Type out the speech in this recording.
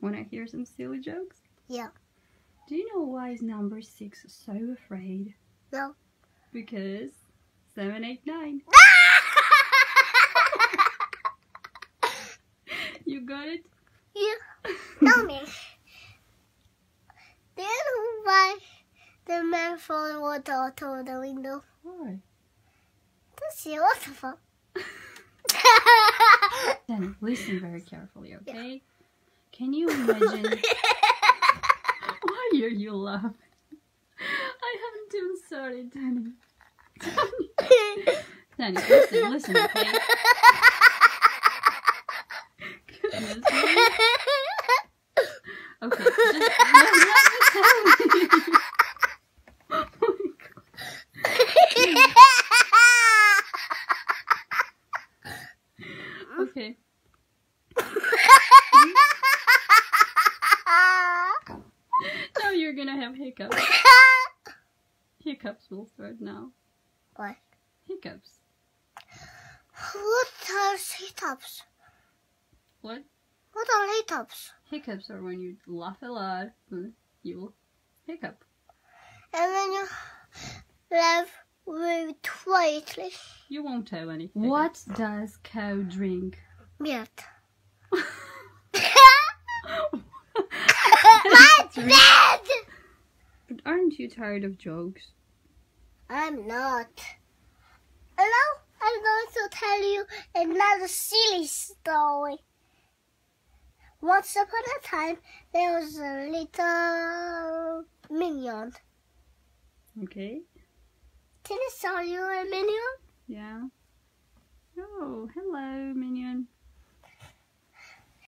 Wanna hear some silly jokes? Yeah. Do you know why is number six so afraid? No. Because seven, eight, nine. You got it? you tell me. Do you know why the man throwing water out of the window? Why? To see waterfall. Then listen very carefully, okay? Can you imagine? Why are you laughing? I haven't even started, Danny. Danny, listen, listen, okay? Goodness me. Okay, just let, let me tell you. Oh my god. Okay. You're gonna have hiccups. Hiccups will start now. what? Hiccups. What are hiccups? What? What are hiccups? Hiccups are when you laugh a lot, then you will hiccup. And when you laugh very quietly. You won't have any. What does cow drink? Milk. Aren't you tired of jokes? I'm not. Now I'm going to tell you another silly story. Once upon a time, there was a little minion. Okay. Can I show you a minion? Yeah. Oh, hello, minion.